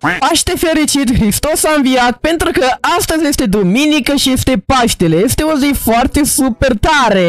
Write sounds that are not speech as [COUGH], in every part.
Paște fericit, Hristos a înviat, pentru că astăzi este duminică și este Paștele. Este o zi foarte super tare.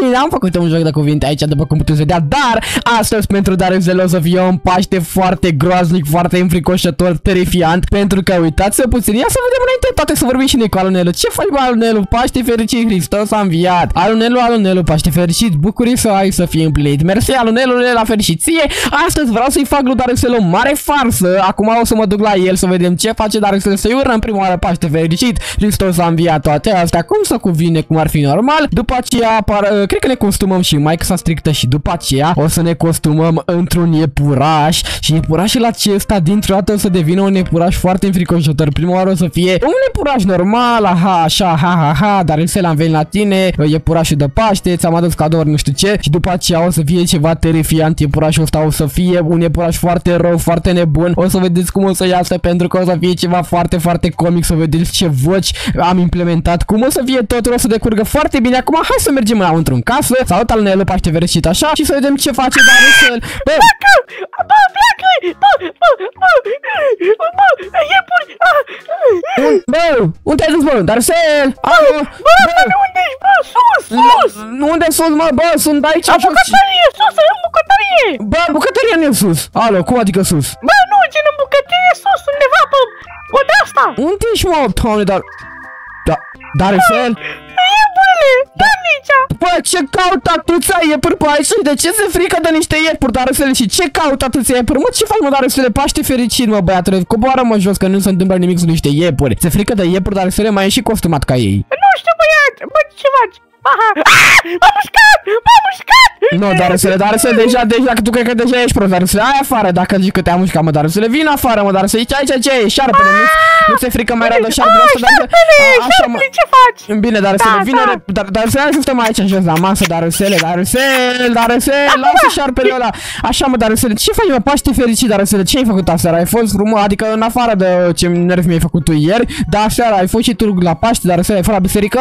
Bine, am făcut un joc de cuvinte aici, după cum puteți vedea, dar astăzi pentru Darzel o să fie un Paște foarte groaznic, foarte înfricoșător, terifiant, pentru că uitați-vă puțin, ia să vedem înainte toate să vorbim și noi cu Alunelu. Ce faci, bă, Alunelu? Paște fericit, Hristos a înviat. Alunelu, Alunelu, Paște fericit, bucurii să ai să fie împlinit. Mersi, Alunelu, la fericiție. Astăzi vreau să-i fac lui Darzel o mare farsă. Acum o să mă duc la el să vedem ce face, dar să se ură în prima oară Paște fericit. Hristos a înviat toate astea, cum să cuvine, cum ar fi normal. După aceea, apar, uh, cred că ne costumăm și mai s-a strictă și după aceea o să ne costumăm într-un iepuraș și iepurașul acesta dintr-o dată o să devină un iepuraș foarte înfricoșător. Prima oară o să fie un iepuraș normal, aha, așa, ha, ha, ha, dar însă l-am venit la tine, uh, iepurașul de Paște, ți-am adus cadouri, nu știu ce, și după aceea o să fie ceva terifiant, iepurașul ăsta o să fie un iepuraș foarte rău, foarte nebun, o să vedeți cum o să iasă pentru că o să fie ceva foarte, foarte comic, să vedeți ce voci am implementat, cum o să fie totul, o să decurgă foarte bine. Acum hai să mergem înăuntru în casă, salut al Nelu, paște verecit așa și să vedem ce face Darusel. Bă, Pleacă! Bă, pleacă! Bă, bă, bă, bă, iepuri! un, bă, unde ai dus, bă? Darusel! Alo, Bă, bă, unde ești? Bă, sus, sus! unde sunt, mă, bă, sunt aici. La așa- bucătărie, sus, în bucătărie! Bă, bucătăria nu e sus. Alo, cum adică sus? Bă, nu, gen în bucătărie, sus, undeva pe pod asta! Unde ești, mă, doamne, dar... Da, Darusel? Iepurele, da aici! Bă, ce caută atâția iepuri pe aici? De ce se frică de niște iepuri, Darusele? Și ce caută atâția iepuri? Mă, ce faci, mă, Darusele? Paște fericit, mă, băiatule. Coboară, mă, jos, că nu se întâmplă nimic cu niște iepuri. Se frică de iepuri, Darusele, mai e și costumat ca ei. Nu știu, băiat, bă, ce faci? Aha, ah, m-a mușcat, m-a mușcat! Nu, Darusele, Darusele, deja, deja, că tu cred că deja ești prost, Darusele, ai afară, dacă zici că te-am mușcat, mă, Darusele, vin afară, mă, Darusele, aici, aici, ce e, șarpele, nu, nu ți-e frică mai rău de șarpele Ah, ăsta, Darusele? șarpele, A, așa, mă. șarpele, ce faci? Bine, Darusele, Da, vine, da. re- dar, Darusele, hai să stăm aici jos la masă, Darusele, Darusele, Darusele, lasă șarpele ăla. Așa, mă, Darusele, ce faci, mă, Paște fericit, Darusele, ce ai făcut aseară? Ai fost frumos, adică în afară de ce nervi mi-ai făcut tu ieri, dar aseară ai fost și tu la Paște, Darusele, ai fost la biserică?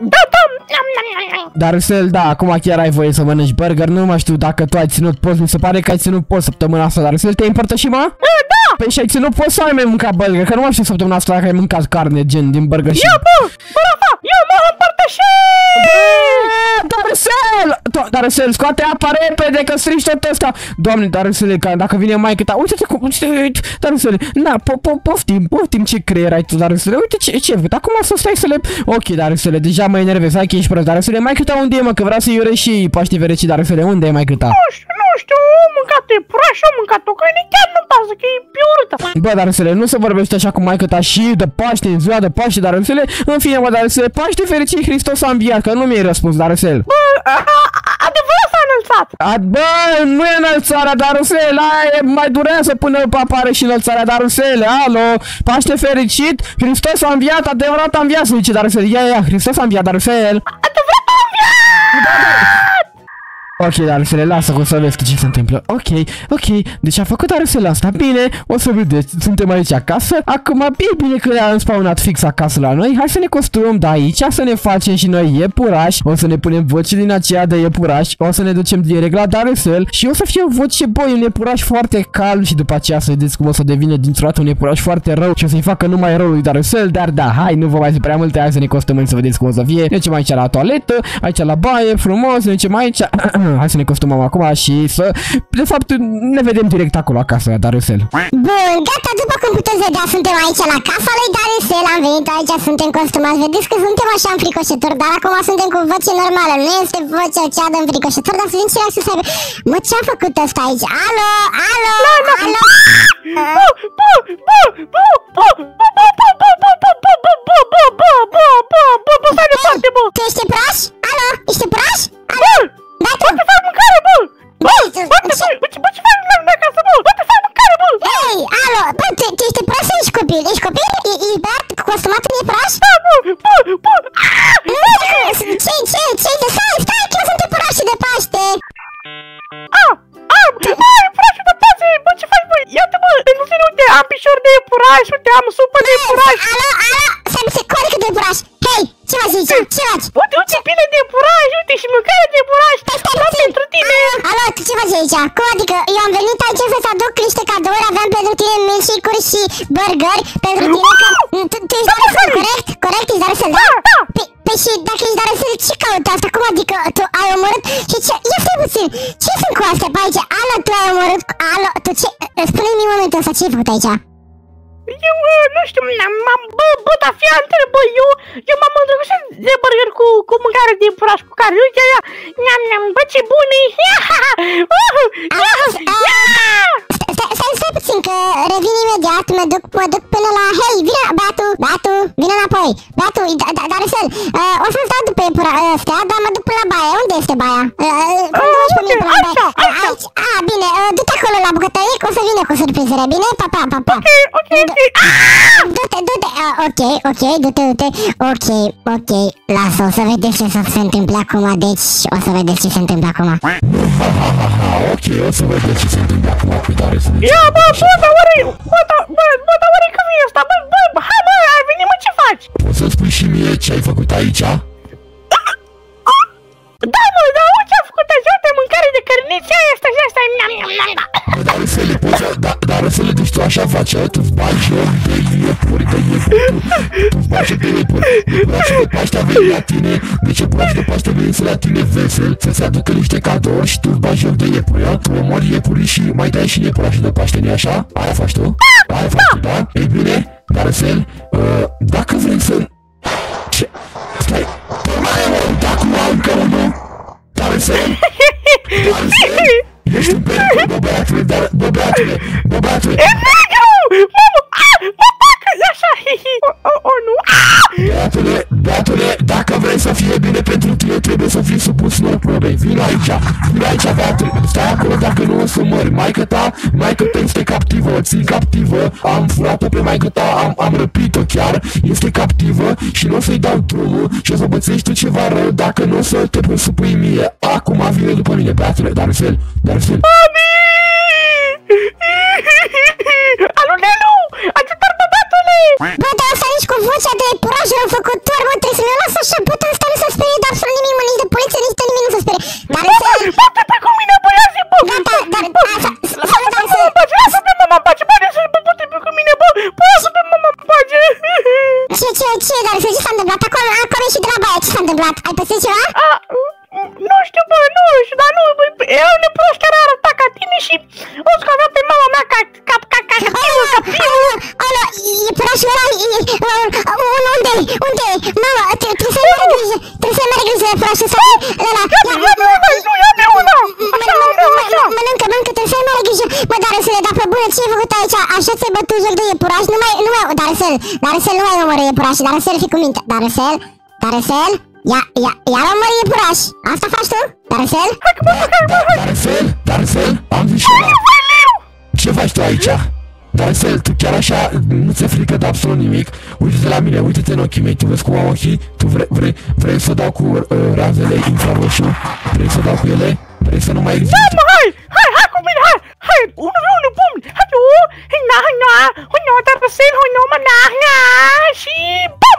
Da, da, nam, nam, nam, nam. Darusel, da, acum chiar ai voie să mănânci burger, nu mai știu dacă tu ai ținut post, mi se pare că ai ținut post săptămâna asta, Darusel, te-ai împărtășit, mă? Da, Păi și ai ținut post sau ai mai mâncat burger, că nu mai știu săptămâna asta dacă ai mâncat carne, gen, din burger și... ia, bă, bă, Rafa, eu mă împărtășesc! Darusel! Do- Darusel, scoate apa repede că strici tot ăsta! Doamne, Darusel, că dacă vine mai ta, uite-te cum, uite, uite, Darusel, na, po, po, poftim, poftim ce creier ai tu, Darusel, uite ce, ce ai făcut, acum să stai să le... Ok, Darusel, deja mă enervez, hai că ești prost, Darusel, mai ta unde e, mă, că vreau să-i urez și Paște fericit, Darusel, unde e mai ta? Nu știu, nu știu, am mâncat iepuraș, am mâncat o câine, chiar nu-mi pasă că e pe urâtă. Bă, Darusele, nu se vorbește așa cu maică ta și de Paște, în ziua de Paște, Darusele, în fine, mă, Darusele, Paște fericit, Hristos a înviat, că nu mi-ai răspuns, Darusel. Bă, a- a- adevărat s-a înălțat. A, bă, nu e înălțarea, Darusel, aia e, mai durează până apare și înălțarea, Darusele, alo, Paște fericit, Hristos a înviat, adevărat a înviat, zice Darusel, ia, ia, Hristos a înviat, Darusel. Adevărat a înviat! Ok, Darusele, lasă că o să vezi ce se întâmplă. Ok, ok, deci a făcut Darusele asta. Bine, o să vedeți, suntem aici acasă. Acum, bine, bine că ne-am spawnat fix acasă la noi. Hai să ne costumăm de aici, să ne facem și noi iepuraș. O să ne punem voce din aceea de iepuraș. O să ne ducem direct la Darusel și o să fie o voce, băi, un iepuraș foarte calm și după aceea să vedeți cum o să devină dintr-o dată un iepuraș foarte rău și o să-i facă numai rău lui Darusel. Dar da, hai, nu vă mai zi prea multe, hai să ne costumăm să vedeți cum o să fie. Ne ducem aici la toaletă, aici la baie, frumos, ne ducem aici. [CLEARS THROAT] hai să ne costumăm acum și să... De fapt, ne vedem direct acolo acasă, Darusel. Bun, gata, după cum puteți vedea, suntem aici la casa lui Darusel, am venit aici, suntem costumați, vedeți că suntem așa înfricoșători, dar acum suntem cu voce normală, nu este vocea cea de înfricoșător, dar să vedem ce să aibă. Mă, ce-a făcut ăsta aici? Alo, alo, no, no. alo! Tu ești proș? Alo, ești proș? Alo? Da, bă, tu? te fac mâncare, bă! Bă, ce- bă, te ce- fac, bă, ce- bă, ce faci la mine acasă, bă? Bă, te fac mâncare, bă! Hei, alo, bă, tu, tu ești praș sau ești copil? Ești copil? E- Ești băiat costumat în e praș? Da, bă, bă, bă! Ah! Nu, ce, ce, ce, ce, stai, stai, că eu sunt iepurașii de Paște. Ah! Am! Ai, iepurașul de pace! Bă, ce faci, bă? Iată, bă, pentru tine, uite, am pișor de iepuraș, uite, am supă de iepuraș! Alo, alo, stai puțin, corică de iepuraș. Hei, ce mai zici? Ce faci? Uite, uite, pile de iepuraș, uite, și mâncare de iepuraș! Tot pentru tine! Alo, tu ce faci aici? Cum adică? Eu am venit aici să-ți aduc niște cadouri, aveam pentru tine milkshake-uri și burgeri pentru tine că... Tu, tu ești Darusel, corect? Corect, ești Darusel, da? Da, Păi, păi și dacă ești Darusel, ce caută asta? Cum adică tu ai omorât? Și ce... Ia stai puțin, ce sunt cu astea pe aici? Alo, tu ai omorât... Alo, tu ce... Spune-mi în momentul ăsta ce ai făcut aici? Eu, uh, nu știu, m-am, bă, bă, dar fii atent, bă, eu, eu m-am îndrăgostit de burger cu, cu mâncare de puraș cu care, uite aia, neam, neam, bă, ce bun e, Stai, stai, stai, stai puțin că revin imediat, mă duc, mă duc până la... Hei, vine, Beatu, Beatu, vine înapoi. Beatu, da, da, Darusel, uh, o să stau după iepura ăstea, dar mă duc până la baia. Unde este baia? Uh, cum te duci până la baia? așa, Uh, aici, a, bine, uh, du-te acolo la bucătărie, că o să vină cu surprizere, bine? Pa, pa, pa, pa. ok, ok, ok, Du-te, du-te, uh, ok, ok, du-te, du-te, ok, ok, lasă, o să vedeți ce să se întâmple acum, deci o să vedeți ce se întâmplă acum. Ok, o să vedeți ce se întâmplă acum cu tare să ia, bă, bă, dar oare, bă, dar, bă, bă, dar oare că e asta, bă, bă, bă, hai, bă, ai venit, mă, ce faci? Poți să spui și mie ce ai făcut aici? Da, mă, dar uite, am făcut azi, uite, mâncare de cărniță, aia asta și asta, nam, nam, nam, nam. Bă, dar să le poți, da, dar să le deci tu așa faci, a? tu-ți bagi joc de iepuri, de iepuri, tu, tu-ți bagi joc de iepuri, iepurașul de Paște a venit la tine, deci iepurașul de Paște a venit la tine vesel, să-ți aducă niște cadouri și tu-ți bagi joc de iepuri, a? tu omori iepurii și mai dai și iepurașul de Paște, nu așa? Aia faci tu? Aia faci tu, da? Ei bine, dar să uh, dacă vrei să... Ce? Stai, tu mai e un, acum încă unul, dar să... Dar să... Ești un pericol, bă băiatule, dar, bă băiatule, bă băiatule, E negru! Mamă, a, mă facă, e așa, hi, hi, o, o, o, nu, a! Beatule, beatule, dacă vrei să fie bine pentru aici, vino aici, beatule, stai acolo dacă nu o să mori. Maică ta, maică ta este captivă, o țin captivă, am furat-o pe maică ta, am, am răpit-o chiar, este captivă și nu o să-i dau drumul și o să bățești tu ceva rău dacă nu o să te presupui mie. Acum vine după mine, beatule, dar fel, dar fel. Alunelu! Ajutor, băbatule! Bă, dar asta nici cu vocea de puraj răufăcător, mă, trebuie să ne las așa, bă, dar asta nu se sperie de absolut nimic, mă, nici de poliție, nici de nimic Bate pe cu mine, băiații, bă! Gata, dar... Asta... Lasă-mă, mă bage, lasă-te, mama, mă bage, bă, să bă, bate pe cu mine, bă! Bă, lasă-te, mama, mă bage! Ce, ce, ce, dar să ce s-a întâmplat? Acolo, acolo și de la baia, ce s-a întâmplat? Ai pățit ceva? A, nu știu, bă, nu știu, dar nu, bă, eu neprost care arăta ca tine și o scădea pe mama mea ca, ca, ca, ca, captivă, captivă! Alo, e purașul ăla, unde e? Unde e? Mama, trebuie să-i mare grijă, trebuie să-i mare grijă de purașul ăsta, ăla. Ia-mi una, nu, ia-mi una! Așa, așa, așa! Mănâncă, mănâncă, trebuie să-i mare grijă. Mă, dar să le da pe bune, ce ai făcut aici? Așa ți-ai bătut joc de iepuraș? Nu mai, nu mai, dar să dar să nu mai omoră iepuraș, dar să fi cu minte. Dar să dar să Ia, ia, ia la mări iepuraș. Asta faci tu? Dar să Dar fel, dar fel, am zis și eu. Ce faci tu aici? Dar fel, tu chiar așa nu ți-e frică de absolut nimic. Uite-te la mine, uite-te în ochii mei, tu vezi cum am ochii? Tu vrei, vrei, vrei să dau cu uh, razele infraroșu? Vrei să dau cu ele? Vrei să nu mai există? Da, mă, hai! Hai, hai cu mine, hai! Hai, unul pe unul, bum! Hai, tu! Hai, na, hai, na! Hai, na, dar să hai, na, mă, na, na! Și bum!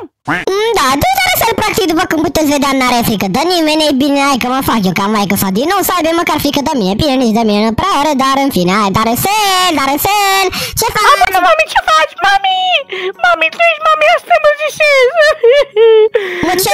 Da, tu dar să practic după cum puteți vedea n-are frică de nimeni, e bine, hai că mă fac eu ca maică sa din nou să aibă măcar frică de mine, bine, nici de mine nu prea are, dar în fine, hai, dar sel, dar sel, ce faci? Aoleu, mami, ce faci, mami? Mami, tu ești mami, asta mă zisez! Mă, ce?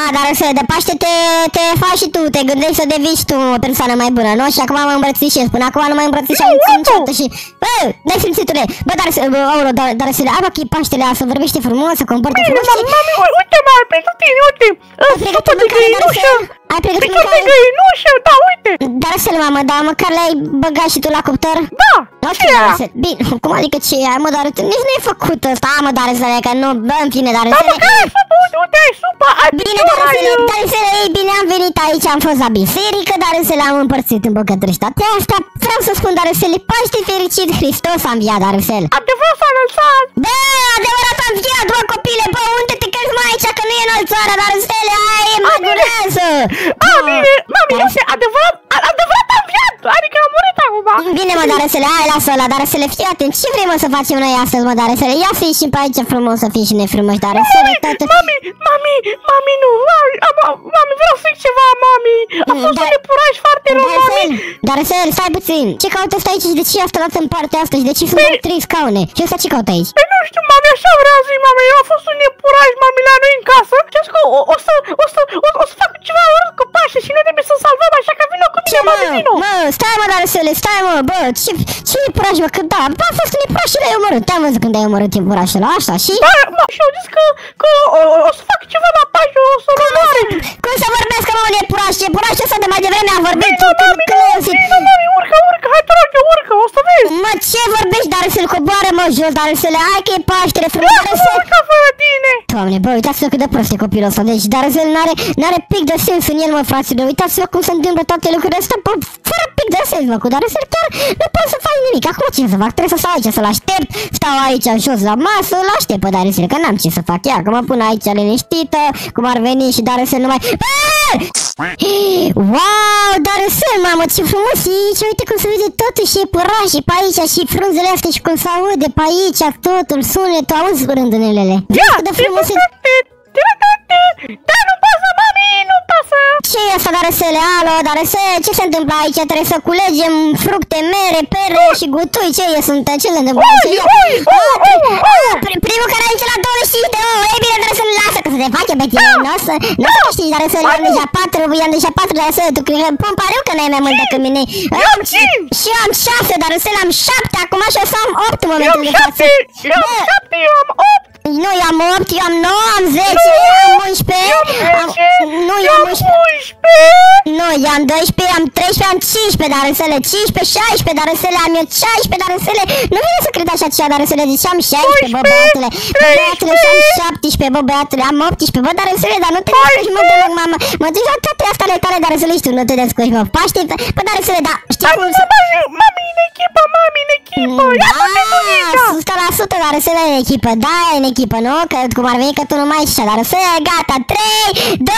A, dar să de Paște te, te faci și tu, te gândești să devii și tu o persoană mai bună, nu? Și acum mă îmbrățișez, până acum nu mă îmbrățișam niciodată și... Bă, dai simțitule, bă, dar să, bă, aolo, dar, dar să le aibă chip Paștele, să vorbește frumos, să comporte Bine, frumos mami, și... mami, ui- uite, mami, pentru tine, uite! Ai pregătit Supă de mâncare, dar găinușă! să... Ai pregătit Picări de mâncare? găinușă, da, uite! Dar să-l mamă, dar măcar le-ai băgat și tu la cuptor? Da! Ok, Ce dar era? să... Bine, cum adică ce ai, mă, dar nici nu e făcut ăsta, mă, dar să că nu, bă, în fine, dar Da, să mă, care ai supă? Uite, uite, ai supă, ai Bine, picior, dar ai... să uh, dar să ei bine, am venit aici, am fost la biserică, dar să le-am împărțit în bucătări și toate astea. Vreau să spun, dar să le Paște fericit, Hristos a înviat, dar să Adevărat s-a înălțat! Bă, adevărat a înviat, bă, copile, bă, unde te crezi mai aici, că nu e înălțarea, dar stele, aia e magunează. A, bine, mami, uite, adevărat, a- adevărat a înviat! Adică a murit acum! Bine, mă, dar să le hai, lasă ăla, dar să le fii atent. Ce vrem mă să facem noi astăzi, mă, dar să le ia fii și pe aici frumos să fii și nefrumos, dar să le Mami, tot... mami, mami, mami, nu, mami, am- am- mami, vreau să zic ceva, mami! A Mm, fost dar- un iepuraș foarte rău, Darcel, mami! Darcel, stai puțin. Ce caută ăsta aici și de ce a stat în partea asta și de ce sunt doar trei scaune? Și ăsta ce caută aici? Păi nu știu, mami, așa vrea zi, mami, eu a fost un iepuraș, mami, la noi în casă și a zis că o, o, să, o, să, o, o să fac ceva urât cu Paște și noi trebuie să salvăm, așa că vină cu Ce mine, mă, mami, vină! mă, stai mă, Darcele, stai mă, bă, ce, ce iepuraș, bă, că da, bă, a fost un iepuraș și l-ai omorât. Te-am văzut când ai omorât iepurașul ăla, așa, și... Da, mă, și au zis că, că o, o, o să fac ceva la Paște, o să Cum, rămoare! să- cum să vorbească, mă, un iepuraș? Iepurașul ăsta de mai devreme a vorbit. Vină, tu, mami, când nu, ai auzit? vină, mami, urcă, urcă, hai, te rog, eu urcă, o să vezi! Mă, ce vorbești, Darcel, coboară, mă, jos, Darcele, hai că e Paștere, frumos, Darcel. Urcă fără tine! Doamne, bă, uitați-vă cât de prost e copilul ăsta, deci Darzel n-are, n-are pic de sens în el, mă, fraților, uitați-vă cum se întâmplă toate lucrurile astea, bă, fără pic de sens, mă, cu Darzel chiar nu pot să fac nimic, acum ce să fac, trebuie să stau aici, să-l aștept, stau aici jos la masă, îl aștept pe Darzel, că n-am ce să fac, ia, că mă pun aici liniștită, cum ar veni și Darzel numai, Bă! Wow, Darzel, mamă, ce frumos e aici, uite cum se vede totul și e părașii pe aici și frunzele astea și cum se aude pe aici totul, sunetul, auzi rândunelele. Ia, Cât de frumos e. Da, nu pasă, mami, nu pasă! Ce e asta, Darăsele? Alo, Darăsele, ce se întâmplă aici? Trebuie să culegem fructe, mere, pere și gutui. Ce e? Sunt ce se întâmplă aici? Ia. ui, ui, Ah, pri- ui, ah, pri- Primul care aici la 25 de ouă. Ei bine, trebuie să-l lasă, că să te face pe tine. Nu o să, nu o să știi, Darăsele, i-am deja 4, i-am deja 4 Darăsele. Tu cred că pun pariu că n-ai mai mult decât mine. Eu am Am- cinci. Și eu am 6, Darăsele, am 7 acum și o să am 8 în Eu momentul am de față. șapte, eu am Bă, șapte, eu am opt! Nu, eu am 8, eu am 9, am 10, Nu, eu am 11. Eu am am- zece, Nu, eu eu am am 11. unsprezece! Nu, eu am 12, am 13, am 15, dar însele 15, 16, dar însele am eu 16, dar însele Nu vine să cred așa ceva, dar însele Deci am 16, bă, 12, băiatule Bă, băiatule, și am 13. 17, bă, băiatule, am 18, bă, dar însele Dar nu te descurci, mă, deloc, mamă Mă duci la toate astea ale tale, dar însele și tu nu te descurci, mă Paște, bă, dar însele, da, știi Hai cum să să... mă mami, în echipă, mami, în echipă! Ia Da, du-te tu 100% dar să în echipă, da, e în echipă, nu? Că cum ar veni că tu nu mai ești așa, dar să gata, 3, 2,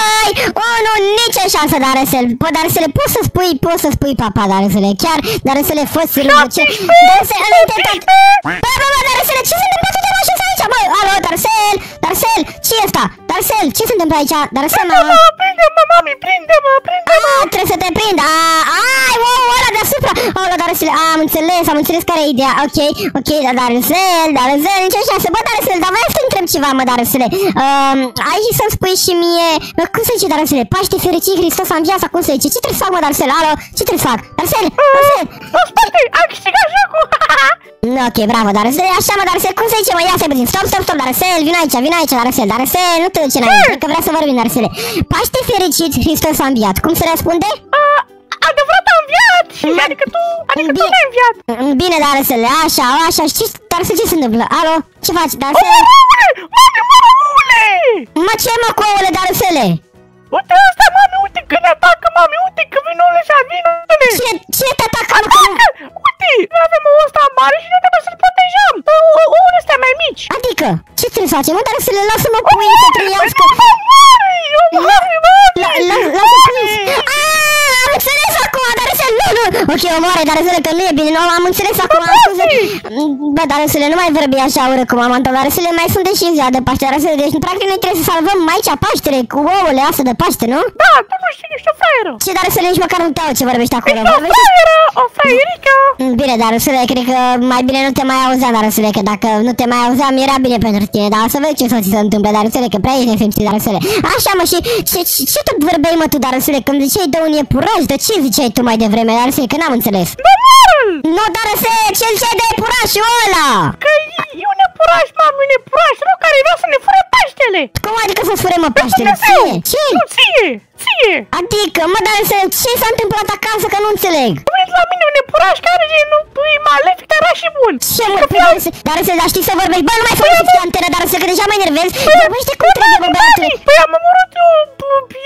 1, nicio șansă, dar să Bă, dar să le poți să spui, poți să spui papa, dar să le chiar, dar să le fost sârâmă, ce, dar să înainte tot, bă, bă, bă, dar să le, ce se întâmplă, tu te lași aici, bă, alo, Darcel, Darcel, ce e asta, Darcel, ce se întâmplă aici, Darcel, mă, Prinde-mă, prinde-mă, mami, prinde-mă, prinde-mă! a, trebuie să te prind. A, ai, wow, ăla deasupra. Ăla, dar să am înțeles, am înțeles care e ideea. Ok, ok, dar Darzel, Darzel, nicio șansă. Bă, Darzel, dar vreau să te întreb ceva, mă, Darzel. Um, ai și să-mi spui și mie, bă, cum se zice, Darzel? Paște fericit, Hristos a înviat sau cum se zice? Ce trebuie să fac, mă, Darzel? Alo, ce trebuie să fac? Darzel, Darzel. Nu spate, am câștigat jocul! Nu, ok, bravo, Darzel, așa, mă, Darzel, cum se zice, mă, ia să puțin. Stop, stop, stop, Darzel, vino aici, vino aici, Darzel, Darzel, nu te duce înainte, că vrea să vorbim, Darzel. Paște fericit, Hristos a înviat. Cum se răspunde? A, Adevărat am înviat! Adică tu, adică tu Bine. n-ai înviat! Bine, dar să le așa, așa, știți, dar să ce se întâmplă? Alo, ce faci, dar să... Omorule! Mami, omorule! Mă, ce mă cu ouăle, dar să le? Uite asta, mami, uite că ne atacă, mami, uite că vin ouăle ăștia, vin ouăle! Cine, cine te atacă, mă, că nu... Atacă! Uite, noi avem ouă ăsta mare și noi trebuie să-l protejăm! Ou- ou- Ouăle astea mai mici! Adică, ce trebuie să facem, mă, dar să le lasă, mă, cu ei să trăiască... Omori! Omori, mami! La, la, lasă cu ei... Aaa, am înțeles acum, dar să nu, nu... Ok, omoare, dar să că nu e bine, nu, am înțeles acum, am scuze... Bă, dar să nu mai vorbi așa urât cum am întâlnit, dar să mai sunt și ziua de Paște, dar să deci practic noi trebuie să salvăm aici Paștele cu ouăle astea de Paște, nu? Da, tu nu știi, ești o fraieră! Ce, dar să nici măcar nu te aud ce vorbești acolo, Ești o vorbești... fraieră! O fraierică! Bine, dar Rusule, cred că mai bine nu te mai auzeam, dar Rusule, că dacă nu te mai auzeam era bine pentru tine, dar o să vezi ce să ți se întâmple, dar Rusule, că prea ești nesimțit, dar Rusule. Așa mă, și ce, ce, ce tot vorbeai mă tu, dar Rusule, când ziceai de un iepuraș, de ce ziceai tu mai devreme, dar Rusule, că n-am înțeles. Omorul! Nu, dar Rusule, ce ziceai de iepurașul ăla? Că e- e un nepuraș, mami, un nepuraș rău care vrea să ne fure Paștele! Cum adică să fure mă Paștele? Dumnezeu! Ție? Ce? Nu, ție! Ție! Adică, mă, dar Rusule, ce s-a întâmplat acasă, că nu înțeleg. A venit la mine un nepuraș care e, nu, e malefic, dar era și bun! Ce mă, Că dar Rusule, dar Rusule, dar știi să vorbești, bă, nu mai folosești antenă, dar Rusule, că deja mă enervezi, vorbește cum trebuie, bă, băiatule. Păi am omorât eu,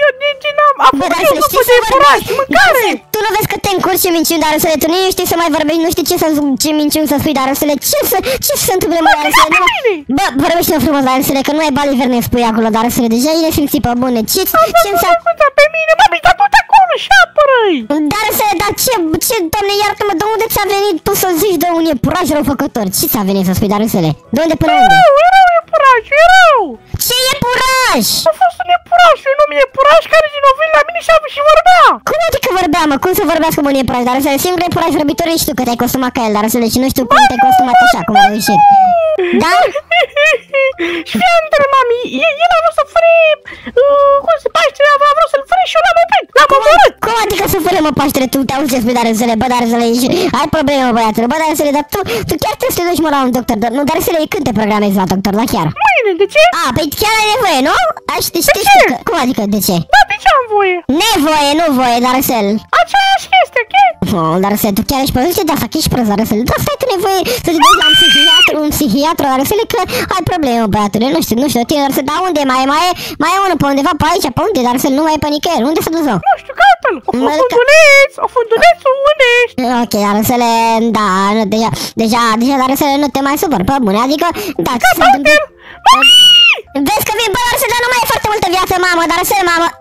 eu de ce n-am... Am Bă, făcut dar eu să după știi de să nepuraș, vorbești. mâncare! Dar să- Tu nu vezi că te încurci și minciuni, dar să le tu nu știi să mai vorbești, nu știi ce să ce minciuni să spui, dar să le ce să ce să se întâmple mai dar să le nu bine. Bă, vorbește frumos, dar să le că nu ai bali verneș spui acolo, dar să le deja e nesimțit pe bune. Ce ce Ce înseamnă înseamnă pe mine, mami, dar tot acolo așa apără-i! Dar să, dar ce, ce, doamne, iartă-mă, de unde ți-a venit tu să zici de un iepuraș răufăcător? Ce ți-a venit să spui, Darusele? De unde până unde? Erau, erau iepuraș, erau! Ce iepuraș? A fost un iepuraș, un om iepuraș care din nou vine la mine și, a, și vorbea! Cum adică vorbea, mă? Cum să vorbească cu un iepuraș? Darusele, singurul iepuraș vorbitor ești tu, că te-ai costumat ca el, Darusele, și nu știu cum te-ai costumat așa, cum a reușit. Da? [LAUGHS] și fie între mami, el, el a vrut să fure, uh, cum se paște, a vrut să-l fure și eu l-am oprit, l-am omorât! Cum adică să fără mă Paștere, tu te auzi ce spui, Darusele, bă, Darusele, ești... ai probleme, mă, băiatule, bă, Darusele, dar tu, tu chiar trebuie să te duci, mă, la un doctor, dar nu, Darusele, când te programezi la doctor, da, chiar? Mâine, de ce? A, păi chiar ai nevoie, nu? Aș, știi, știi, ce? că, cum adică, de ce? Da, de ce am voie? Nevoie, nu voie, Darusel. Aceeași este, ok? Oh, Darusel, tu chiar ești prost, ce de asta, că ești prost, Darusel, dar stai tu nevoie să te duci la un psihiatru, un psihiatru, Darusel, că ai probleme, băiatule, nu știu, nu știu, tine, Darusel, dar unde mai, mai e, mai e unul pe undeva, pe aici, pe unde, Darusel, nu mai e pe nicăieri, unde s-a dus-o? Nu știu, gata-l! O Mă, că- funduleț, o funduleț unești! Ok, Darusele, da, nu, deja, deja, deja, Darusele, nu te mai supăr, pe bune, adică, da, ce se întâmplă? Vezi că vin, bă, Darusel, dar nu mai e foarte multă viață, mamă, Darusel, mamă, Ei,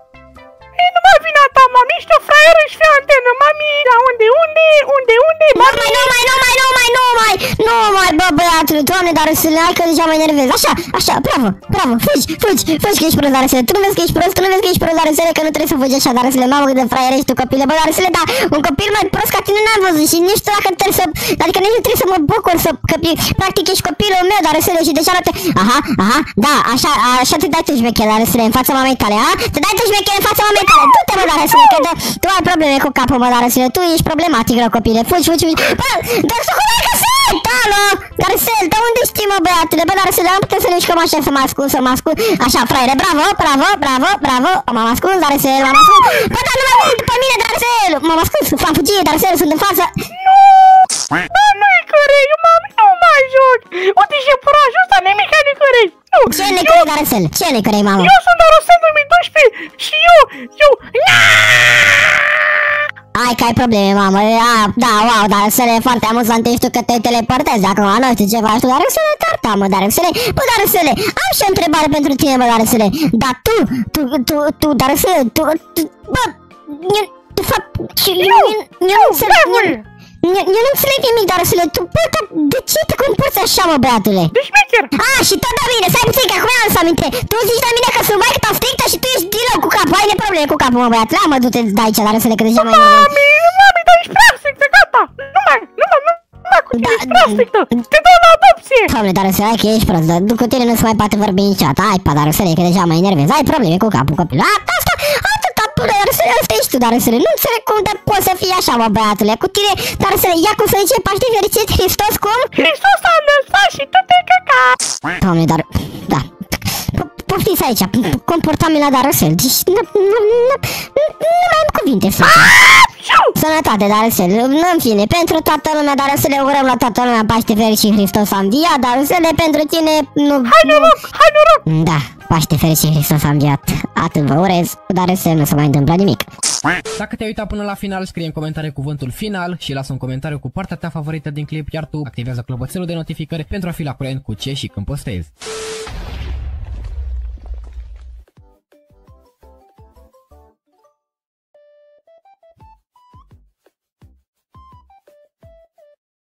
nu mai vina ta, mami, ești o fraieră și fie antenă, mami, da, unde, unde, unde, unde, Nu mami? mai, nu mai, nu mai, nu mai, nu mai, nu mai, bă, băiatule, doamne, dar să le hai că deja mă enervez. Așa, așa, bravo, bravo, fugi, fugi, fugi că ești prost, dar să Tu nu vezi că ești prost, tu nu vezi că ești prost, dar să că nu trebuie să fugi așa, dar să le mamă cât de fraier ești tu, copile, bă, dar să le da, un copil mai prost ca tine n-am văzut și nici tu dacă trebuie să, adică nici nu trebuie să mă bucur să, că practic ești copilul meu, dar să și deja nu te, aha, aha, da, așa, așa te dai tu șmecher, dar să în fața mamei tale, ha? Te dai tu șmecher în fața mamei tale, du-te, mă, dar să că de, tu ai probleme cu capul, mă, dar să tu ești problematic, rău, copile, fugi, fugi, fugi, bă, dar să hurai că sunt, alo, dar Sel, dar unde știi, mă, băiatule, bă, dar Sel, am putea să ne mișcăm așa, să mă ascund, să mă ascund, așa, fraiere, bravo, bravo, bravo, bravo, m-am ascuns, dar Sel, m-am ascuns, bă, dar nu mai vin după mine, dar Sel, m-am ascuns, am fugit, dar Sel, sunt în față, Bă, nu-i corect, mami, nu mai joc! Uite și purajul ăsta, nimic de corect! Nu, ce ne corect, dar Sel, ce ne corect, mamă, eu sunt Darusel 2012 și eu, eu, Ai că ai probleme, mamă, a, da, wow, dar să le foarte amuzant ești tu că te teleportezi acum, nu știu ce faci tu, dar să le tarta, mă, dar să le, bă, dar să le, am și o întrebare pentru tine, bă, dar să le, dar tu, tu, tu, tu, dar să le, tu, tu, bă, eu, de fapt, eu, eu, eu, eu nu înțeleg, eu, eu, eu nu înțeleg nimic, dar să le, tu, bă, dar de ce te comporți așa, mă, băiatule? de șmecher! A, și tot da bine, stai puțin, că acum am să aminte. Tu zici la mine că sunt mai ta strictă și tu ești din nou cu capul, ai de probleme cu capul, mă, băiatule, mă, du-te de aici, dar să le, că deja mai nervos. Mami, mami, dar ești prea strictă, gata! Nu mai, nu mai, nu mai cu tine, Da, ești prea da. strictă! Te dau la adopție! Doamne, dar să ai că ești prost, dar cu tine nu se mai poate vorbi niciodată. Ai, pa, dar să că deja mă enervez. Ai probleme cu capul copil. A, asta, atâta, până, dar să asta ești tu, dar să nu înțeleg cum de poți să fii așa, mă, băiatule. Cu tine, dar să ia cum să zice Paște fericit Hristos, cum? Hristos a înălțat și tu te-ai căcat! Doamne, dar, da. P- Poftiți aici, p- comportament la Darusel. Deci, nu, nu, nu, nu mai am cuvinte, sincer. Sănătate, Darusel. În fine, pentru toată lumea, Darusel, urăm la toată lumea Paște fericit Hristos a înviat, Darusel, pentru tine, nu... Hai nu, noroc, hai noroc! Da, Paște fericit Hristos a înviat. Atât vă urez, dar să nu se mai întâmplă nimic. Dacă te-ai uitat până la final, scrie în comentarii cuvântul final și lasă un comentariu cu partea ta favorită din clip, iar tu activează clopoțelul de notificări pentru a fi la curent cu ce și când postezi.